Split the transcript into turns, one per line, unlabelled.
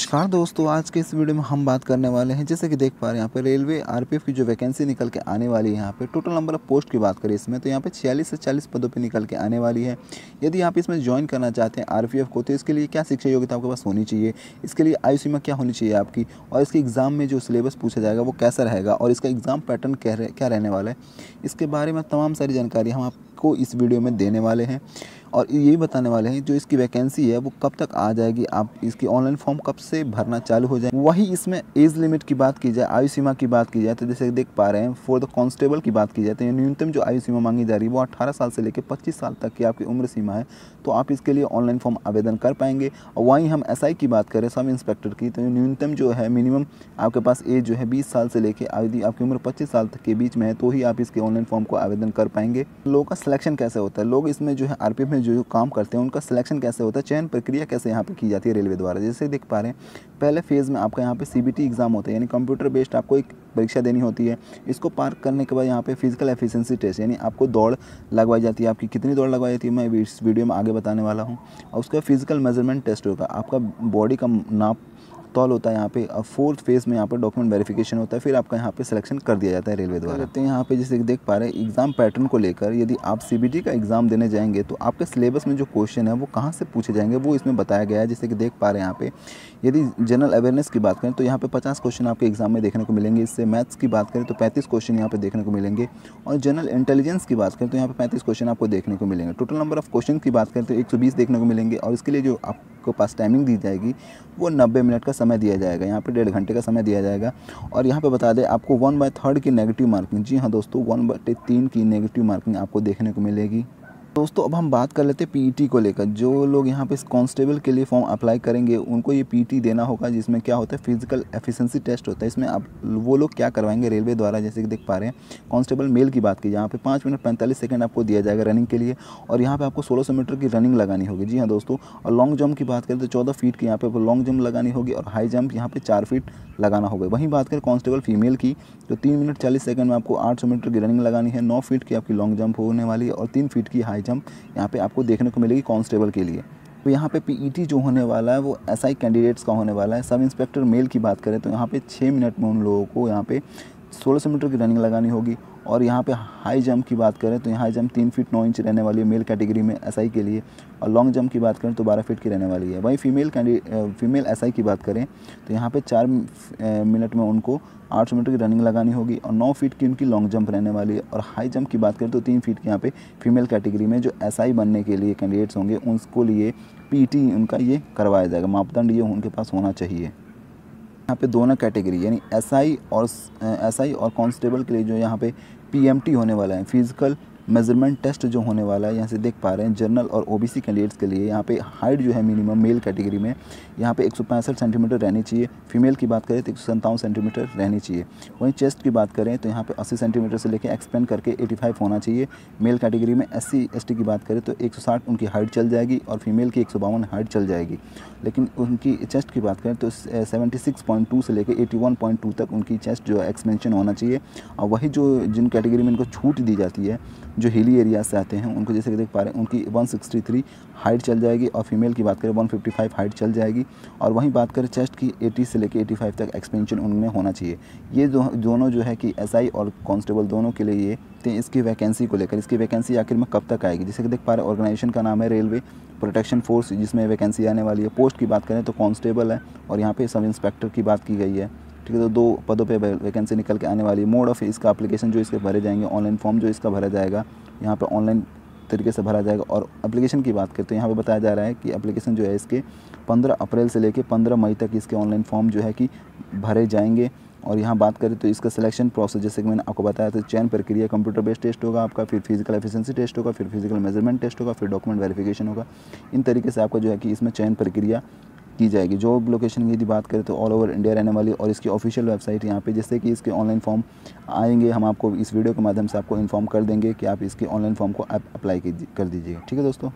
नमस्कार दोस्तों, आज के इस वीडियो में हम बात करने वाले हैं, जैसे कि देख पा रहे हैं, यहाँ पे रेलवे आरपीएफ की जो वैकेंसी निकल के आने वाली है, यहाँ पे टोटल नंबर ऑफ़ पोस्ट की बात करें इसमें तो यहाँ पे 46 से 40 पदों पे निकल के आने वाली है। यदि आप इसमें ज्वाइन करना चाहते हैं आरपीएफ को तो इसके लिए क्या शिक्षा योग्यता आपके पास होनी चाहिए, इसके लिए आयु सीमा क्या होनी चाहिए आपकी, और इसके एग्ज़ाम में जो सिलेबस पूछा जाएगा वो कैसा रहेगा, और इसका एग्ज़ाम पैटर्न क्या रहने वाला है, इसके बारे में तमाम सारी जानकारी हम आपको इस वीडियो में देने वाले हैं। और यही बताने वाले हैं, जो इसकी वैकेंसी है, वो कब तक आ जाएगी? आप इसकी ऑनलाइन फॉर्म कब से भरना चालू हो जाए वही इसमें एज लिमिट की बात की जाए, आयु सीमा की बात की जाए तो जैसे देख पा रहे हैं फॉर द कांस्टेबल की बात की जाए तो न्यूनतम जो आयु सीमा मांगी जा रही है, वो अठारह साल से लेकर पच्चीस साल तक की आपकी उम्र सीमा है तो आप इसके लिए ऑनलाइन फॉर्म आवेदन कर पाएँगे। और वहीं हम एसआई की बात करें सब इंस्पेक्टर की तो न्यूनतम जो है मिनिमम आपके पास एज जो है, बीस साल से लेकर आपकी उम्र पच्चीस साल तक के बीच में है तो ही आप इसके ऑनलाइन फॉर्म को आवेदन कर पाएँगे। लोगों का सिलेक्शन कैसे होता है? लोग इसमें जो है आरपीएफ में जो जो काम करते हैं हैं उनका सिलेक्शन कैसे होता है, चयन प्रक्रिया कैसे यहाँ पर की जाती है रेलवे द्वारा? जैसे देख पा रहे हैं, पहले फ़ेज़ में आपका यहाँ पे सीबीटी एग्ज़ाम होता है, यानी कंप्यूटर बेस्ड आपको एक परीक्षा देनी होती है। इसको पार करने के बाद यहाँ पे फ़िज़िकल एफिशिएंसी टेस्ट यानी आपको दौड़ लगवाई जाती है। आपकी कितनी दौड़ लगवाई जाती है, मैं इस वीडियो में आगे बताने वाला हूँ। और उसका फ़िज़िकल मेज़रमेंट टेस्ट होगा। आपका बॉडी का नाप तौल होता है यहाँ पे अब फोर्थ फ़ेज़ में यहाँ पर डॉक्यूमेंट वेरिफिकेशन होता है फिर आपका यहाँ पे सिलेक्शन कर दिया जाता है रेलवे द्वारा। तो यहाँ पे जैसे देख पा रहे हैं एग्ज़ाम पैटर्न को लेकर यदि आप सीबीटी का एग्ज़ाम देने जाएँगे तो आपके सिलेबस में जो क्वेश्चन है वो कहाँ से पूछे जाएँगे वो इसमें बताया गया है। जैसे कि देख पा रहे हैं यहाँ पे यदि जनरल अवेयरनेस की बात करें तो यहाँ पे पचास क्वेश्चन आपके एग्ज़ाम में देखने को मिलेंगे। इससे मैथ्स की बात करें तो पैंतीस क्वेश्चन यहाँ पे देखने को मिलेंगे। और जनरल इंटेलिजेंस की बात करें तो यहाँ पे पैंतीस क्वेश्चन आपको देखने को मिलेंगे। टोटल नंबर ऑफ़ क्वेश्चन की बात करें तो एक सौ बीस देखने को मिलेंगे। और इसके लिए जो आपको पास टाइमिंग दी जाएगी, वो नब्बे मिनट का समय दिया जाएगा, यहाँ पे डेढ़ घंटे का समय दिया जाएगा। और यहाँ पे बता दें, आपको वन बाय थर्ड की नेगेटिव मार्किंग जी हाँ दोस्तों वन बाय तीन की नेगेटिव मार्किंग आपको देखने को मिलेगी। दोस्तों, अब हम बात कर लेते हैं पीईटी e को लेकर। जो लोग यहाँ पे कांस्टेबल के लिए फॉर्म अप्लाई करेंगे, उनको ये पीईटी e देना होगा, जिसमें क्या होता है फ़िज़िकल एफिशिएंसी टेस्ट होता है। इसमें आप, वो लोग क्या करवाएँगे रेलवे द्वारा, जैसे कि देख पा रहे हैं कांस्टेबल मेल की बात की। यहाँ पे पाँच मिनट पैंतालीस सेकेंड आपको दिया जाएगा रनिंग के लिए, और यहाँ पर आपको सोलह सौ मीटर की रनिंग लगानी होगी। जी हाँ दोस्तों, और लॉन्ग जंप की बात करें तो चौदह फीट की यहाँ पर लॉन्ग जंप लगानी होगी, और हाई जंप यहाँ पर चार फीट लगाना होगा। वहीं बात करें कॉन्स्टेबल फीमेल की तो तीन मिनट चालीस सेकेंड में आपको आठ सौ मीटर की रनिंग लगानी है। नौ फीट की आपकी लॉन्ग जंप होने वाली है, और तीन फीट की हाई जंप यहाँ पे आपको देखने को मिलेगी कांस्टेबल के लिए। तो यहाँ पे पीईटी e जो होने वाला है, वो एसआई कैंडिडेट्स का होने वाला है। सब इंस्पेक्टर मेल की बात करें तो यहाँ पे छः मिनट में उन लोगों को यहाँ पे सोलह सौ मीटर की रनिंग लगानी होगी। और यहाँ पे हाई जंप की बात करें तो यहाँ हाई जंप तीन फीट नौ इंच रहने वाली है मेल कैटेगरी में एसआई के लिए और लॉन्ग जंप की बात करें तो बारह फीट की रहने वाली है। वहीं फीमेल फीमेल एसआई की बात करें तो यहाँ पे चार मिनट में उनको आठ सौ मीटर की रनिंग लगानी होगी और नौ फीट की उनकी लॉन्ग जंप रहने वाली है। और हाई जंप की बात करें तो तीन फीट की यहाँ पे फीमेल कैटेगरी में जो एसआई बनने के लिए कैंडिडेट्स होंगे, उनको लिए पीटी उनका ये करवाया जाएगा। मापदंड ये उनके पास होना चाहिए। यहाँ पे दोनों कैटेगरी यानी एसआई और एसआई और कांस्टेबल के लिए जो यहाँ पे पीएमटी होने वाला है फ़िज़िकल मेज़रमेंट टेस्ट जो होने वाला है, यहाँ से देख पा रहे हैं जनरल और ओबीसी कैंडिडेट्स के लिए यहाँ पे हाइट जो है मिनिमम मेल कैटेगरी में, यहाँ पे एक सौ पैंसठ सेंटीमीटर रहनी चाहिए। फीमेल की बात करें तो एक सेंटीमीटर रहनी चाहिए। वहीं चेस्ट की बात करें तो यहाँ पे 80 सेंटीमीटर से लेकर एक्सपेंड करके 85 होना चाहिए। मेल कैटेगरी में एस सी की बात करें तो 160 उनकी हाइट चल जाएगी और फीमेल की एक हाइट चल जाएगी। लेकिन उनकी चेस्ट की बात करें तो सेवेंटी से लेकर एटी तक उनकी चेस्ट जो है एक्सपेंशन होना चाहिए। और वही जो जिन कैटेगरी में इनको छूट दी जाती है जो हिली एरिया से आते हैं उनको जैसे कि देख पा रहे हैं उनकी 163 हाइट चल जाएगी और फीमेल की बात करें 155 हाइट चल जाएगी। और वहीं बात करें चेस्ट की 80 से लेकर 85 तक एक्सपेंशन उनमें होना चाहिए। ये दो, दोनों जो है कि एसआई और कांस्टेबल दोनों के लिए ये इसकी वैकेंसी को लेकर इसकी वैकेंसी आखिर में कब तक आएगी? जैसे कि देख पा रहे ऑर्गेनाइजेशन का नाम है रेलवे प्रोटेक्शन फोर्स जिसमें वैकेंसी आने वाली है। पोस्ट की बात करें तो कॉन्स्टेबल है और यहाँ पे सब इंस्पेक्टर की बात की गई है। है तो दो पदों पे वैकेंसी निकल के आने वाली है। मोड ऑफ़ इसका एप्लीकेशन जो इसके भरे जाएँगे ऑनलाइन फॉर्म जो इसका भरा जाएगा, यहाँ पर ऑनलाइन तरीके से भरा जाएगा। और एप्लीकेशन की बात करें तो यहाँ पे बताया जा रहा है कि एप्लीकेशन जो है इसके 15 अप्रैल से लेकर 15 मई तक इसके ऑनलाइन फॉर्म जो है कि भरे जाएँगे। और यहाँ बात करें तो इसका सिलेक्शन प्रोसेस जैसे कि मैंने आपको बताया था, चयन प्रक्रिया कंप्यूटर बेस्ड टेस्ट होगा आपका, फिर फ़िज़िकल एफिशिएंसी टेस्ट होगा, फिर फ़िज़िकल मेज़रमेंट टेस्ट होगा, फिर डॉक्यूमेंट वेरिफिकेशन होगा। इन तरीके से आपका जो है कि इसमें चयन प्रक्रिया की जाएगी। जॉब लोकेशन की यदि बात करें तो ऑल ओवर इंडिया रहने वाली और इसकी ऑफिशियल वेबसाइट यहाँ पे जैसे कि इसके ऑनलाइन फॉर्म आएँगे, हम आपको इस वीडियो के माध्यम से आपको इन्फॉर्म कर देंगे कि आप इसके ऑनलाइन फॉर्म को अप्लाई कर दीजिएगा। ठीक है दोस्तों?